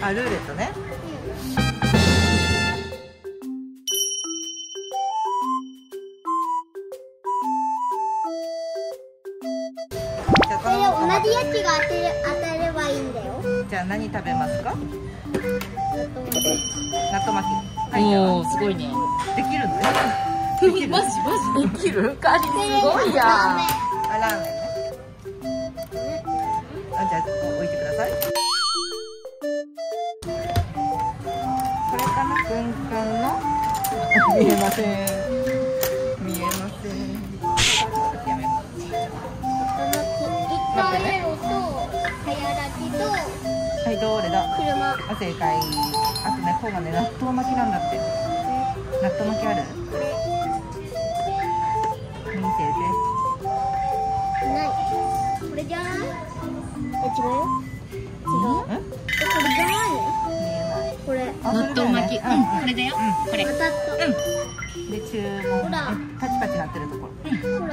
あルーレットね。じゃこの同じやつが当てれ当たればいいんだよ。じゃあ何食べますか？納豆巻き。納豆巻き。はい。じゃおおすごいね。あできるのね。できる？マジマジ。できる？カリすごいやん。あラーメン。ねあじゃあここ置いてください。これかな？軍艦の見えません。見えません。やめます。ギターエロとはいどれだ？車。あ正解。あとねこうがね納豆巻きなんだって。納豆巻きある？見てない。これじゃな違うよ違う？これじゃ納豆巻き。うんこれだよ。これ。うん。で注文。ほら。えパチパチなってるところ。ほら。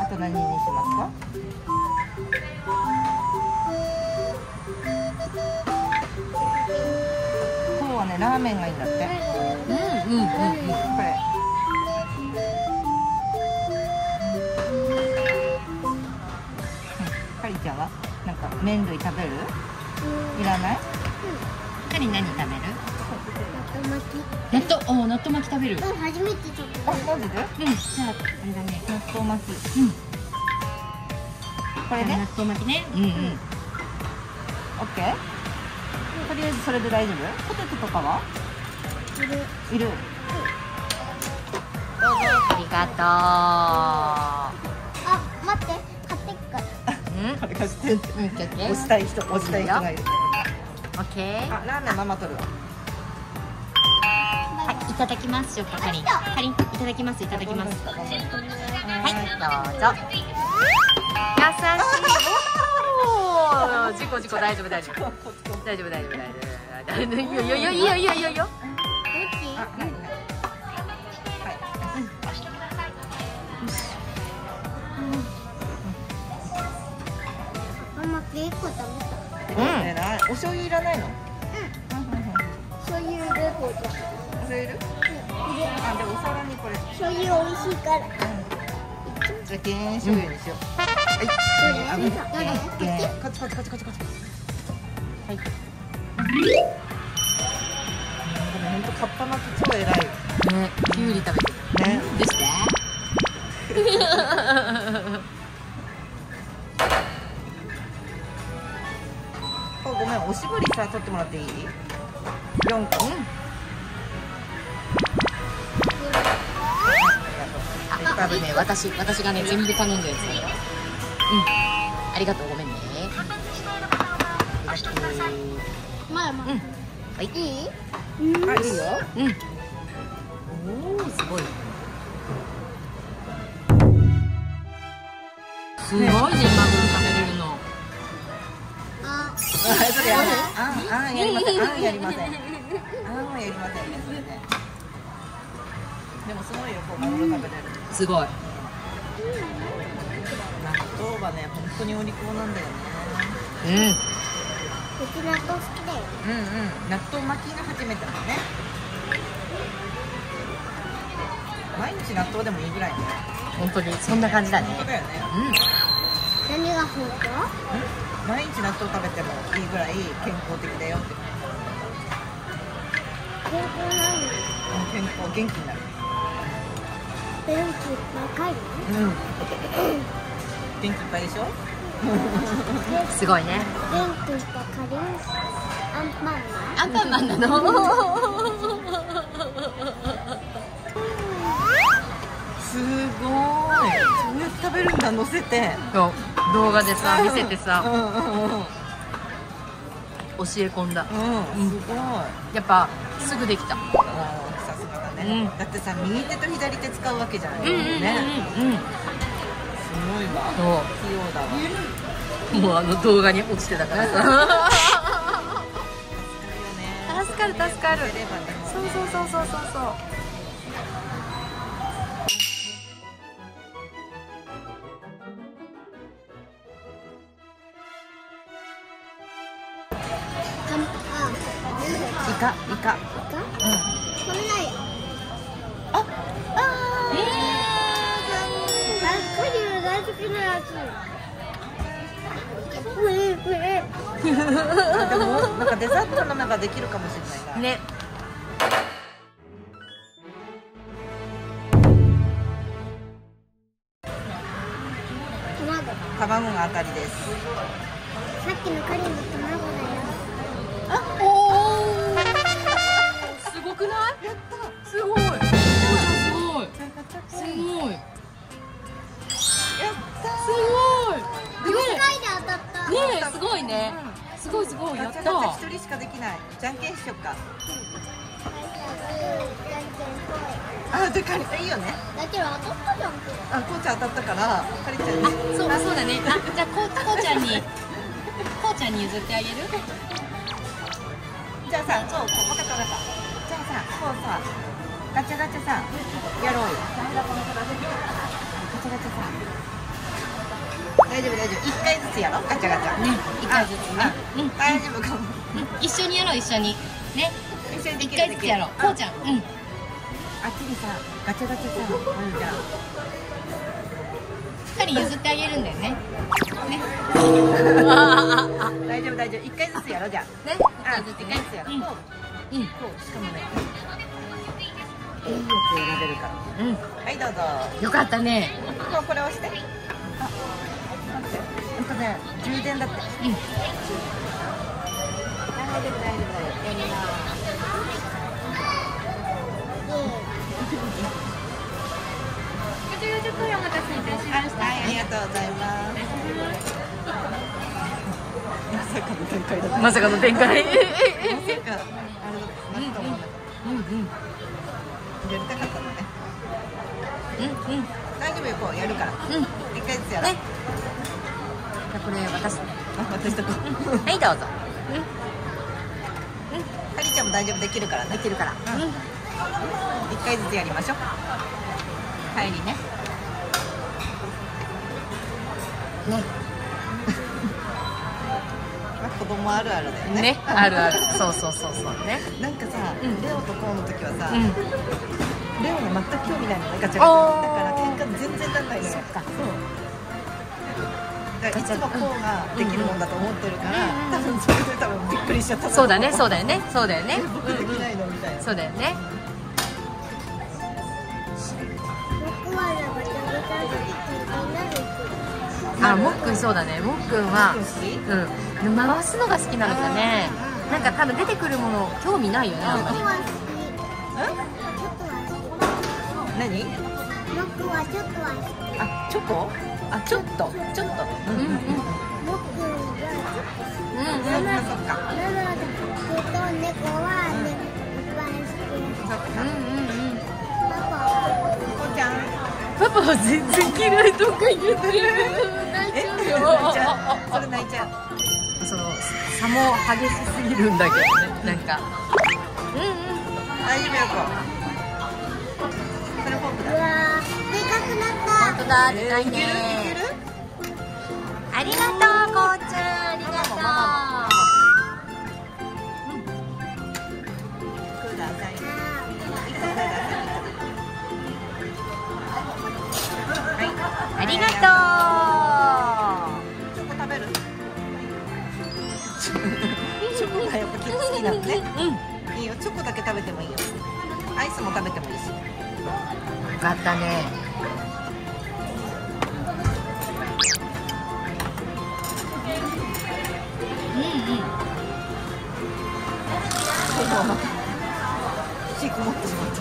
あと何にしますか？こうはねラーメンがいいんだって。うんうんうんうん。これちゃんは？なんか麺類食べる？いらない？カリ何食べる？納豆。巻き納豆お納豆巻き食べる。うん初めて食べあたマジで？うんじゃああれだね。納豆巻き。うん。これね？納豆巻きね。うんうん。オッケーとりあえずそれで大丈夫？ポテトとかは？いる。いる。ありがあ待って押したい人押したい人がいる。オッケーあラーメンママ取るわ。はいいただきますしょうかかりんかりんいただきますいただきます。ははいどうぞ。優しい。事故事故大丈夫大丈夫。大丈夫大丈夫大丈夫。大丈夫いいよいいよいいよいいよいいよ。いい。よ食べたうん。偉い。お醤油いらないの？醤油入れこうじゃお醤油いるあでもお皿にこれ醤油美味しいからじゃあ減塩醤油にしようはいあどれ減どれ減こっちこっちこっちこっちこっちはい本当カッパ巻き超偉いよねきゅうり食べてるねどうしておしぼりさ取ってもらっていい？四個うんあ多分ね私私がね全部頼んだやつだよ。うん。ありがとうごめんね。まだまだはい。いい？あいいよ。うん。おおすごい。すごいねマグロ食べれるの。ああそれやあああやりませんあやりませんあやりませんねそれねでもすごい。よこうマグロ食べれるすごい納豆はね本当にお利口なん。だよねうんうち納豆好きだようんうん納豆巻きが初めてだね毎日納豆でもいいぐらいね本当にそんな感じだね本当だよねう何が本うん毎日納豆食べてもいいぐらい健康的だよって当健康なん健康元気になる元気いっぱいうん元気いっぱいでしょ？ん。すごいね。元気いっぱいカリンアンパンマン？アンパンマン。なのすごい。そうやって食べるんだ乗せて。そう動画でさ見せてうさ教え込んだ。うん、すごい。やっぱすぐできた。さすがだね、うん。だってさ、右手と左手使うわけじゃない。うんうんうんね。うん。すごいわ。そ器用だわ。うもうあの動画に落ちてたからさ。助かる助かるそうそうそうそうそうそうカイカ。イカ？うん。これないああえあカジュ大好きなやつ。これこれ。ーでもなんかデザートの中できるかもしれないなー、ね。卵卵が当たりです。さっきのカリの卵かできない。じゃんけんしよっか。あでかいいいよね。だけど当たったじゃんあこうちゃん当たったからかりちゃんにそうそうだね。あじゃあこうこうちゃんにこうちゃんに譲ってあげる？じゃあさそうこう分かった。分かったじゃあさこうさガチャガチャさやろうよ。ガチャガチャさ大丈夫大丈夫。一回ずつやろう。ガチャガチャ。ね一回ずつねあうん。大丈夫かも。一緒にやろう一緒に。ね。一回ずつやろう。こうちゃん。うん。あっちにさガチャガチャさあるじゃん。二人譲ってあげるんだよね。ね。大丈夫大丈夫。一回ずつやろうじゃあ。ねあ譲って一回ずつやろう。うん。こう。うん。こうしかもね。いいやつ選べるから。うん。はいどうぞ。よかったね。もうこれ押して。あ待って。ほんとね充電だって。うん。大丈夫大丈夫大丈夫やりまたせいたしましたはいありがとうございます。まさかの展開だった。まさかの展開。まさかあれだったなと思ううんうん。やりたかったのね。うんうん。大丈夫よこうやるから。うん。一回ずつやろう。ねこれ私あ私と。こはいどうぞ。かりちゃんも大丈夫できるからね。できるから。うん。一回ずつやりましょう。帰りね。ね。ま あ子供あるあるだよね。ね。あるある。そうそうそうそうね。なんかさ、うん。レオとコウの時はさ、うん。レオが全く興味ないのね。ガチャガチャ。だから喧嘩全然なんないのよ。そういつもコウができるもんだと思ってるから、うん多分それで多分びっくりしちゃった。そうだねそうだだよねそうだよね。僕できないのみたいな、そうだよね。あもっくんそうだね。もっくんはどうん。回すのが好きなのかね。なんか多分出てくるもの興味ないよね何き。僕はちょっとは好きあチョコ？あちょっと。ちょっと。うんうん。うんうん。うん。そっかそっかなので僕と猫はね一番好きそっかうん。うん。うん。パパちゃん。パパは全然嫌いとか言ってる泣いえちゃうよそれ泣いちゃうその差も激しすぎるん。だけどねなん。かうん。うん。大丈夫よこうそれフォークだうわ当だでかいねありがとう。こうちゃんありがとう。くださいはいありがチョコ食べるチョコがやっぱ好きなのね。とううんいいよ。チョコだけ食べてもいいよ。アイスも食べてもいいし。よかったね。チーク持ってしまった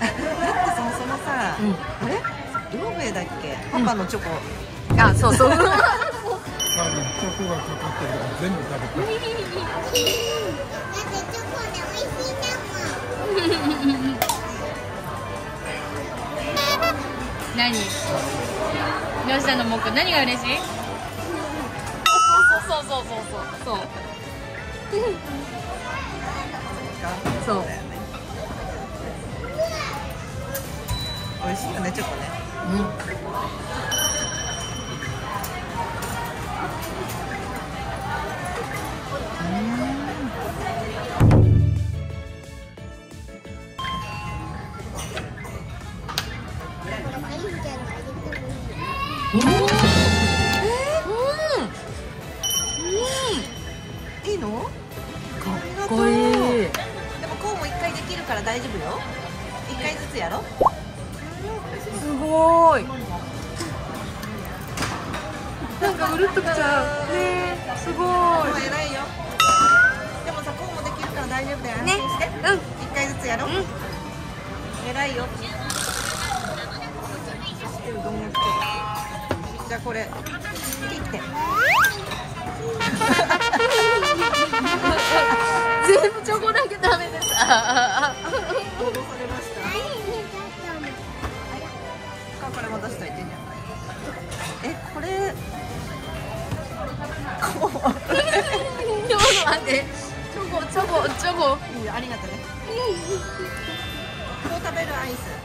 だってさそのさ、うんあれ魚兵衛だっけパパのチョコ、うんあそうそうまあね、チョコがかかってるから全部食べて。だってチョコで美味しいじゃんもん何？どうしたのもくん何が嬉しい？そうそうそうそうそう、美味しいよねちょっとねうんうん。大丈夫よ。一回ずつやろすごい。なんかうるっときちゃう。ねえすごもう偉いよ。でもさこうもできるから大丈夫だよ。安ね心して、うん。一回ずつやろう、うん。偉いよ。そしてうどんが来てじゃあこれ切って ダメでさ戻されましたこれ戻しといてねえこれちょっと待ってチョコ。チョコチョコ。ありがとうね。こう食べるアイス。